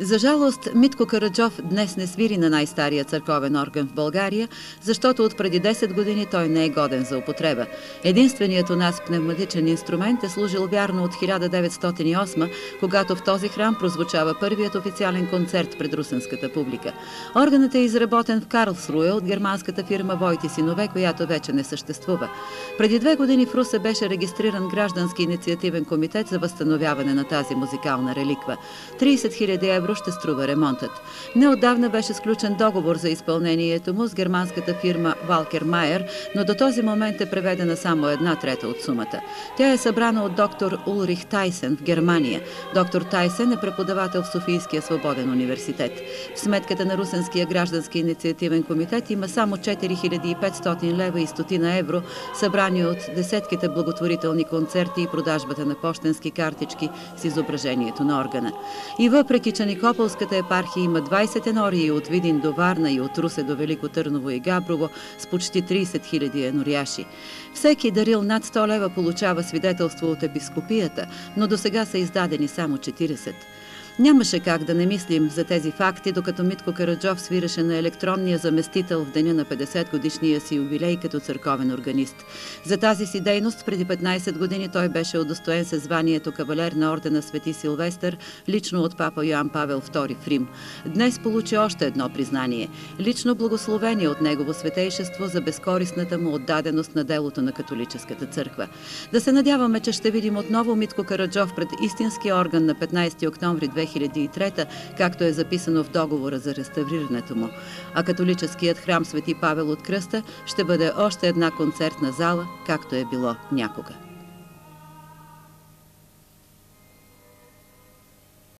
За жалост, Митко Караджов днес не свири на най-стария църковен орган в България, защото от преди 10 години той не е годен за употреба. Единственият у нас пневматичен инструмент е служил вярно от 1908, когато в този храм прозвучава първият официален концерт пред русенската публика. Органът е изработен в Карлсруе от германската фирма Войти Синове, която вече не съществува. Преди две години в Русе беше регистриран граждански инициативен комитет за възстановяване на тази музикална реликва. 30 000 евро евро ще струва ремонтът. Неотдавна беше сключен договор за изпълнението му с германската фирма Валкер Майер, но до този момент е преведена само една трета от сумата. Тя е събрана от доктор Улрих Тайсен в Германия. Доктор Тайсен е преподавател в Софийския свободен университет. В сметката на Русенския граждански инициативен комитет има само 4500 лева и стотина евро, събрани от десетките благотворителни концерти и продажбата на почтенски картички с изображението на органа. И въпреки, че Никопolската епархия има 20 тенории от Видин до Варна и от Русе до Велико Търново и Габрово с почти 30 000 еноряши. Всеки дарил над 100 лева получава свидетелство от епископията, но до сега са издадени само 40. Нямаше как да не мислим за тези факти, докато Митко Караджов свираше на електронния заместител в деня на 50 годишния си юбилей като църковен органист. За тази си дейност преди 15 години той беше удостоен със званието кавалер на ордена Свети Силвестър, лично от папа Йоан Павел II в Рим. Днес получи още едно признание. Лично благословение от негово светейшество за безкорисната му отдаденост на делото на католическата църква. Да се надяваме, че ще видим отново Митко Караджов пред истинския орган на 15 октомври 2000 2003, както е записано в договора за реставрирането му. А католическият храм Свети Павел от Кръста ще бъде още една концертна зала, както е било някога.